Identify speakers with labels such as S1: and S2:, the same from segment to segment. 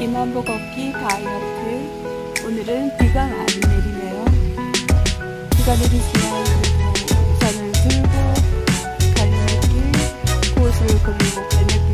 S1: 이만보 걷기 다이어트. 오늘은 비가 많이 내리네요. 비가 내리지만 그래도 우산을 들고 갈매길 곳을 그리고 갈매길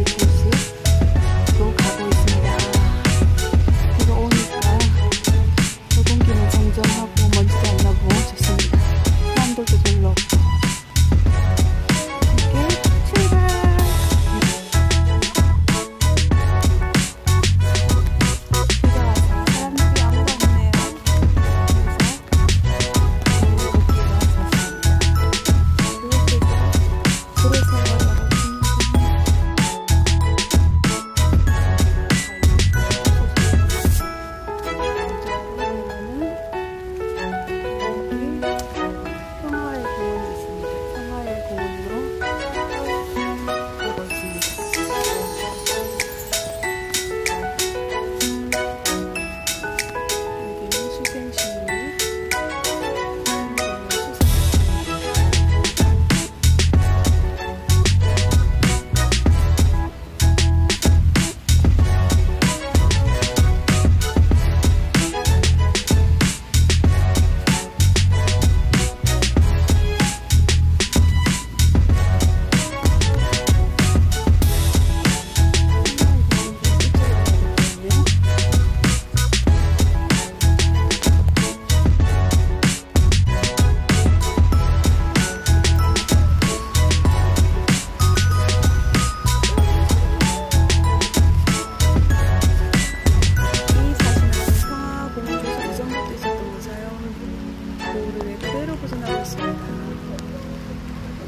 S1: 그대로 보존하고 있습니다.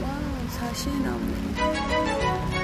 S1: 와, 사시나무.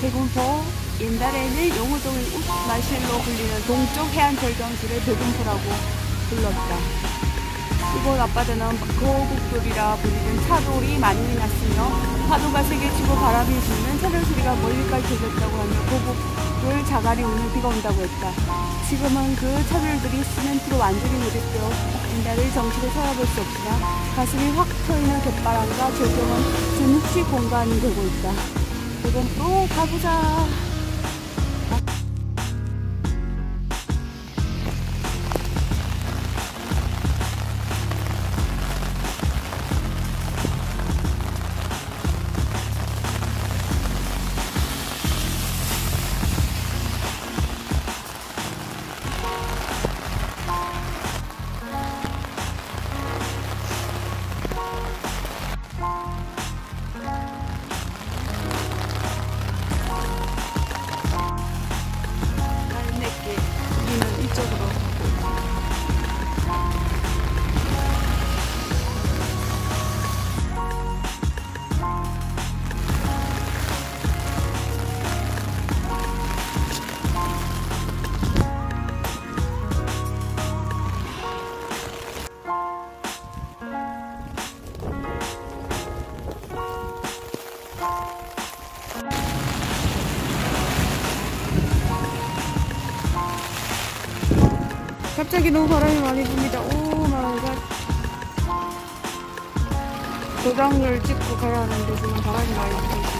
S1: 대군포 옛날에는 용호동의 웃마실로 불리는 동쪽 해안 절경지를 대군포라고 불렀다. 이곳 앞바다는 거북돌이라 불리는 차돌이 많이 났으며 파도가 세게 치고 바람이 부는 차돌 소리가 멀리까지 들렸다고 하며 거북돌 자갈이 오는 비가 온다고 했다. 지금은 그 차돌들이 시멘트로 완전히 내렸되어 옛날의 정신을 살아볼 수 없으나 가슴이 확 트이는 갯바람과 절경은 준흡시 공간이 되고 있다. 지금 또 가보자. 갑자기 너무 바람이 많이 붑니다. 오 마이 갓. 도장을 찍고 가야 하는데 지금 바람이 많이 붑니다.